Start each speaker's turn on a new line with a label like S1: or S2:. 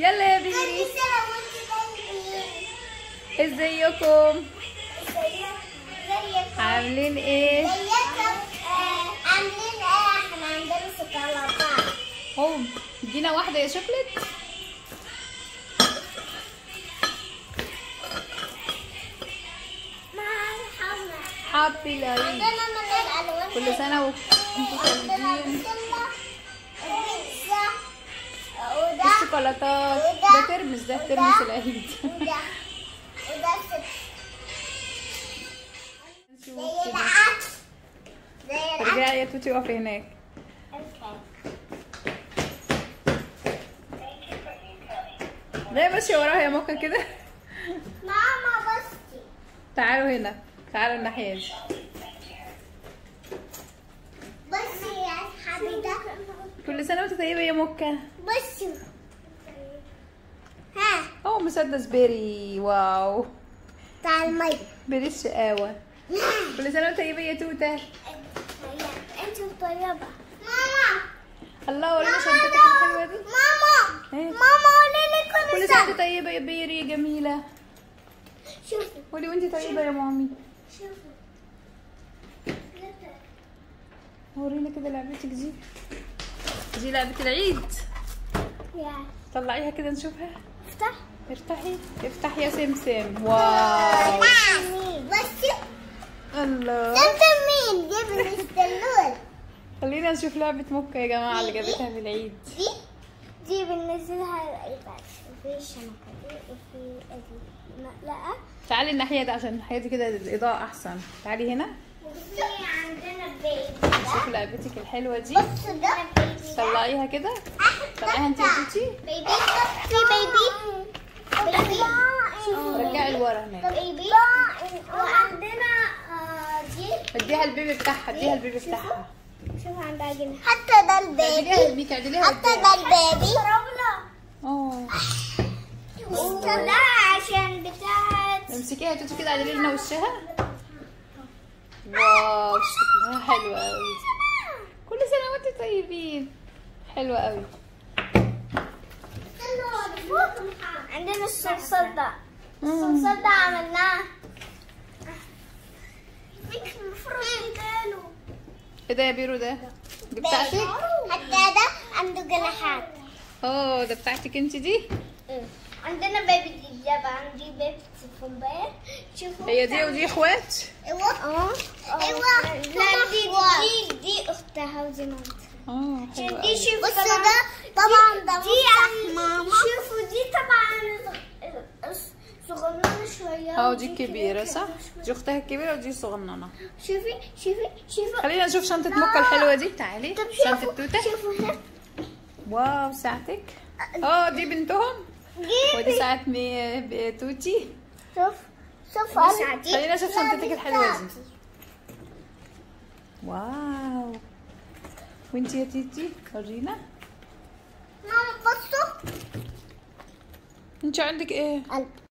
S1: يلا
S2: يا بيبي.
S1: ازيكم؟ عاملين إيه؟ عاملين إيه إحنا
S2: عندنا ادينا واحدة يا شوكليت. حبي العيد كل سنة
S1: وأنتم سعيدين وده
S2: الشوكولاتات ده ترمس ده ترمس العيد.
S1: وده
S2: ارجعي يا توتي اقفي هناك. ليه ماشيه وراها يا موكا كده.
S1: ماما بصي.
S2: تعالوا هنا. تعالوا الناحية دي.
S1: بصي يا ده
S2: كل سنة وانت طيبة يا موكا
S1: بصوا ها.
S2: آه مسدس بيري. wow.
S1: بتاع المية
S2: بيري الشقاوة. كل سنة وانت طيبة يا توتة.
S1: أنتوا طيبة. ماما.
S2: الله ورينا شنطتك الحلوة دي.
S1: ماما.
S2: إيه.
S1: ماما قولي لي كل
S2: كل
S1: سنة.
S2: سنة طيبة يا بيري يا جميلة.
S1: شوفي.
S2: قولي وانت طيبة يا مامي.
S1: شوفي.
S2: ورينا كده لعبتك دي دي لعبة العيد. طلعيها كده نشوفها.
S1: افتح.
S2: افتحي. افتحي يا سمسم واو.
S1: بصي
S2: الله.
S1: انت مين جيب الستلول
S2: خلينا نشوف لعبة موكا يا جماعة اللي جابتها في العيد.
S1: دي دي بننزلها الايباد وفي دي وفي ادي مقلقة
S2: تعالي الناحية دي عشان الناحية دي كده الإضاءة أحسن. تعالي هنا.
S1: وفي عندنا بيبي
S2: شوف لعبتك الحلوة دي.
S1: بص ده. بيبي
S2: طلعيها كده. طلعيها انت يا
S1: بيبي. في بيبي. بيبي.
S2: رجعي لورا هناك.
S1: بيبي. وعندنا آه، دي.
S2: اديها البيبي بتاعها اديها البيبي بتاعها.
S1: شوف عندها جنيه حتى ده البيبي. حتى ده البيبي.
S2: آه.
S1: وده عشان بتاعت
S2: امسكيها يا توتي كده عدلي لنا وشها. واو شكلها حلو قوي كل سنة وأنتم طيبين. حلوة قوي
S1: عندنا الصلصال ده. الصلصال ده عملناه
S2: إيه ده يا بيرو ده؟ دي بتاعتك؟
S1: حتى ده عنده جناحات.
S2: آه ده بتاعتك انت دي؟
S1: عندنا بيبي الإجابة. عندي بيبي تفنباير شوفوا
S2: هي دي ودي
S1: إخوات؟ أيوه لا دي دي دي ودي مامتها
S2: آه حلوة
S1: دي بصوا ده طبعا ده دي ماما شوفوا دي طبعا صغننه شوية
S2: آه دي الكبيرة صح؟ دي أختها الكبيرة ودي صغننة
S1: شوفي شوفي شوفي.
S2: خلينا نشوف شنطة موكا الحلوة دي. تعالي.
S1: طب
S2: شنطة
S1: شوفوا. هنا
S2: واو ساعتك. آه دي بنتهم. ودي مي... ب- توتي.
S1: شوف شوف
S2: خلينا نشوف شنطتك الحلوة دي. واو. وانتي يا تيتي ورينا
S1: ماما بصوا
S2: انت عندك إيه
S1: قلب